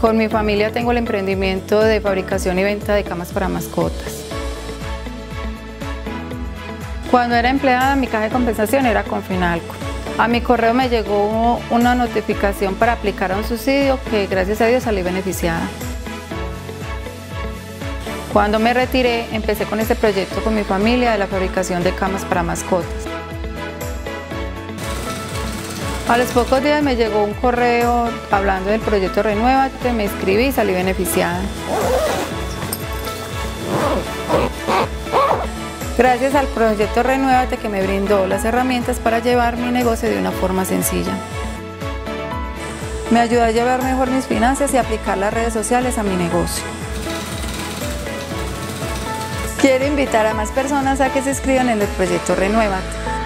Con mi familia tengo el emprendimiento de fabricación y venta de camas para mascotas. Cuando era empleada, mi caja de compensación era con Finalco. A mi correo me llegó una notificación para aplicar a un subsidio que gracias a Dios salí beneficiada. Cuando me retiré, empecé con este proyecto con mi familia de la fabricación de camas para mascotas. A los pocos días me llegó un correo hablando del proyecto Renuévate, me inscribí y salí beneficiada. Gracias al proyecto Renuévate que me brindó las herramientas para llevar mi negocio de una forma sencilla. Me ayudó a llevar mejor mis finanzas y aplicar las redes sociales a mi negocio. Quiero invitar a más personas a que se inscriban en el proyecto Renuévate.